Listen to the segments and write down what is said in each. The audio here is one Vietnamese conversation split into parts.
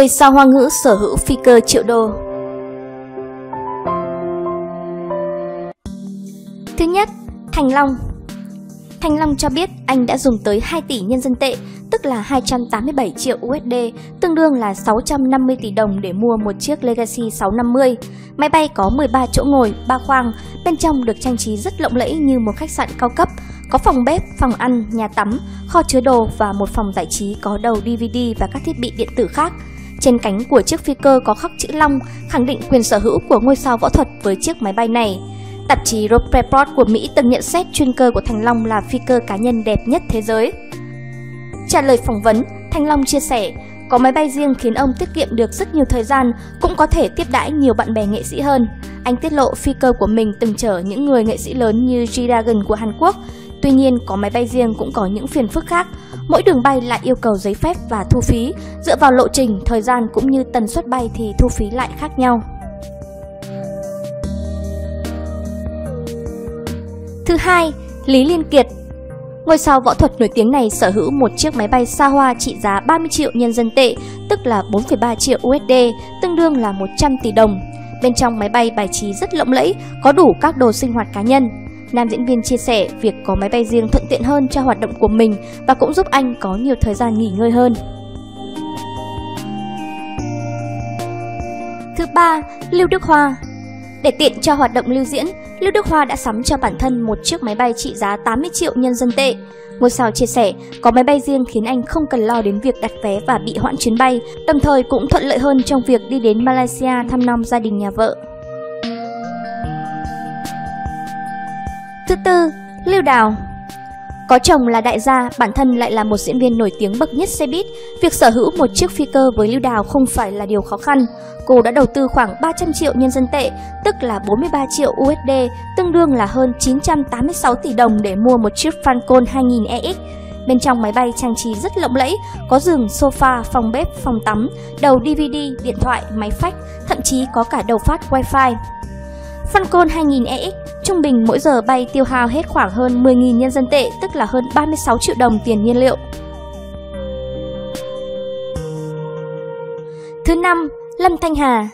10 sao hoa ngữ sở hữu phi cơ triệu đô Thứ nhất, Thành Long Thành Long cho biết anh đã dùng tới 2 tỷ nhân dân tệ, tức là 287 triệu USD, tương đương là 650 tỷ đồng để mua một chiếc Legacy 650. Máy bay có 13 chỗ ngồi, 3 khoang, bên trong được trang trí rất lộng lẫy như một khách sạn cao cấp, có phòng bếp, phòng ăn, nhà tắm, kho chứa đồ và một phòng giải trí có đầu DVD và các thiết bị điện tử khác. Trên cánh của chiếc phi cơ có khắc chữ Long, khẳng định quyền sở hữu của ngôi sao võ thuật với chiếc máy bay này. Tạp chí Rope Report của Mỹ từng nhận xét chuyên cơ của Thành Long là phi cơ cá nhân đẹp nhất thế giới. Trả lời phỏng vấn, Thành Long chia sẻ, có máy bay riêng khiến ông tiết kiệm được rất nhiều thời gian, cũng có thể tiếp đãi nhiều bạn bè nghệ sĩ hơn. Anh tiết lộ phi cơ của mình từng chở những người nghệ sĩ lớn như G-Dragon của Hàn Quốc. Tuy nhiên, có máy bay riêng cũng có những phiền phức khác. Mỗi đường bay lại yêu cầu giấy phép và thu phí. Dựa vào lộ trình, thời gian cũng như tần suất bay thì thu phí lại khác nhau. Thứ hai, Lý Liên Kiệt Ngôi sao võ thuật nổi tiếng này sở hữu một chiếc máy bay xa hoa trị giá 30 triệu nhân dân tệ, tức là 4,3 triệu USD, tương đương là 100 tỷ đồng. Bên trong máy bay bài trí rất lộng lẫy, có đủ các đồ sinh hoạt cá nhân. Nam diễn viên chia sẻ việc có máy bay riêng thuận tiện hơn cho hoạt động của mình và cũng giúp anh có nhiều thời gian nghỉ ngơi hơn. Thứ ba, Lưu Đức Hoa để tiện cho hoạt động lưu diễn, Lưu Đức Hoa đã sắm cho bản thân một chiếc máy bay trị giá 80 triệu nhân dân tệ. Ngôi sao chia sẻ, có máy bay riêng khiến anh không cần lo đến việc đặt vé và bị hoãn chuyến bay, đồng thời cũng thuận lợi hơn trong việc đi đến Malaysia thăm nom gia đình nhà vợ. Thứ tư, Lưu Đào có chồng là đại gia, bản thân lại là một diễn viên nổi tiếng bậc nhất xe buýt, việc sở hữu một chiếc phi cơ với Lưu Đào không phải là điều khó khăn. Cô đã đầu tư khoảng 300 triệu nhân dân tệ, tức là 43 triệu USD, tương đương là hơn 986 tỷ đồng để mua một chiếc Falcon 2000EX. Bên trong máy bay trang trí rất lộng lẫy, có giường, sofa, phòng bếp, phòng tắm, đầu DVD, điện thoại, máy phách, thậm chí có cả đầu phát wifi. Falcon 2000EX trung bình mỗi giờ bay tiêu hao hết khoảng hơn 10.000 nhân dân tệ, tức là hơn 36 triệu đồng tiền nhiên liệu. Thứ năm, Lâm Thanh Hà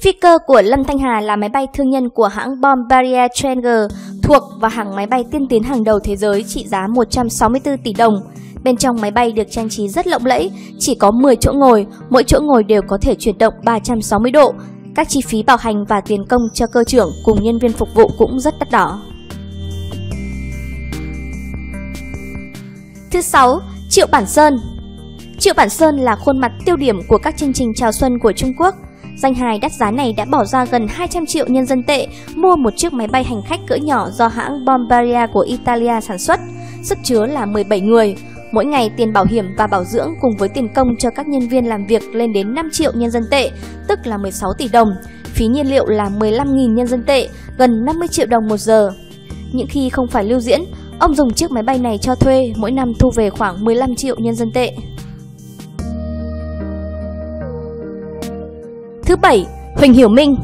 Phi cơ của Lâm Thanh Hà là máy bay thương nhân của hãng Bombardier Challenger thuộc vào hàng máy bay tiên tiến hàng đầu thế giới trị giá 164 tỷ đồng. Bên trong máy bay được trang trí rất lộng lẫy, chỉ có 10 chỗ ngồi, mỗi chỗ ngồi đều có thể chuyển động 360 độ, các chi phí bảo hành và tiền công cho cơ trưởng cùng nhân viên phục vụ cũng rất đắt đỏ. Thứ 6. Triệu Bản Sơn Triệu Bản Sơn là khuôn mặt tiêu điểm của các chương trình chào xuân của Trung Quốc. Danh hài đắt giá này đã bỏ ra gần 200 triệu nhân dân tệ mua một chiếc máy bay hành khách cỡ nhỏ do hãng Bombardier của Italia sản xuất. Sức chứa là 17 người, Mỗi ngày tiền bảo hiểm và bảo dưỡng cùng với tiền công cho các nhân viên làm việc lên đến 5 triệu nhân dân tệ, tức là 16 tỷ đồng. Phí nhiên liệu là 15.000 nhân dân tệ, gần 50 triệu đồng một giờ. Những khi không phải lưu diễn, ông dùng chiếc máy bay này cho thuê, mỗi năm thu về khoảng 15 triệu nhân dân tệ. Thứ bảy, Huỳnh Hiểu Minh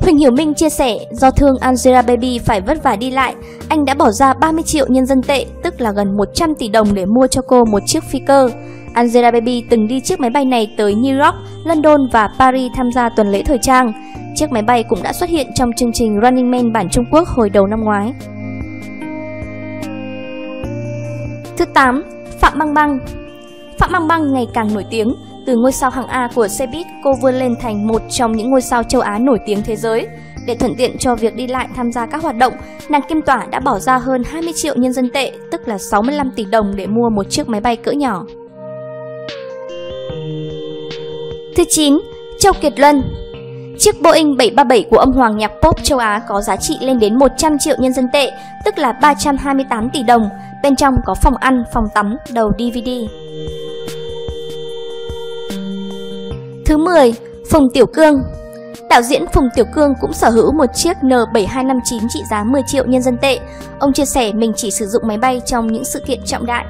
Huỳnh Hiểu Minh chia sẻ, do thương Angela Baby phải vất vả đi lại, anh đã bỏ ra 30 triệu nhân dân tệ, tức là gần 100 tỷ đồng để mua cho cô một chiếc phi cơ. Angela Baby từng đi chiếc máy bay này tới New York, London và Paris tham gia tuần lễ thời trang. Chiếc máy bay cũng đã xuất hiện trong chương trình Running Man bản Trung Quốc hồi đầu năm ngoái. Thứ 8. Phạm Băng Băng Phạm Băng Băng ngày càng nổi tiếng, từ ngôi sao hạng A của xe buýt, cô vươn lên thành một trong những ngôi sao châu Á nổi tiếng thế giới. Để thuận tiện cho việc đi lại tham gia các hoạt động, nàng Kim Tỏa đã bỏ ra hơn 20 triệu nhân dân tệ, tức là 65 tỷ đồng để mua một chiếc máy bay cỡ nhỏ. Thứ 9. Châu Kiệt Luân Chiếc Boeing 737 của ông Hoàng nhạc pop châu Á có giá trị lên đến 100 triệu nhân dân tệ, tức là 328 tỷ đồng. Bên trong có phòng ăn, phòng tắm, đầu DVD. Thứ 10. Phùng Tiểu Cương Đạo diễn Phùng Tiểu Cương cũng sở hữu một chiếc N7259 trị giá 10 triệu nhân dân tệ. Ông chia sẻ mình chỉ sử dụng máy bay trong những sự kiện trọng đại.